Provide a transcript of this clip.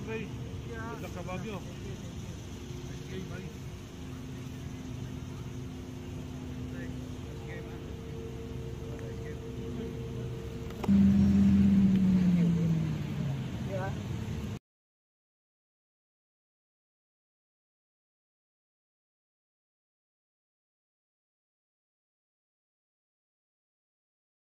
भाई। भाई।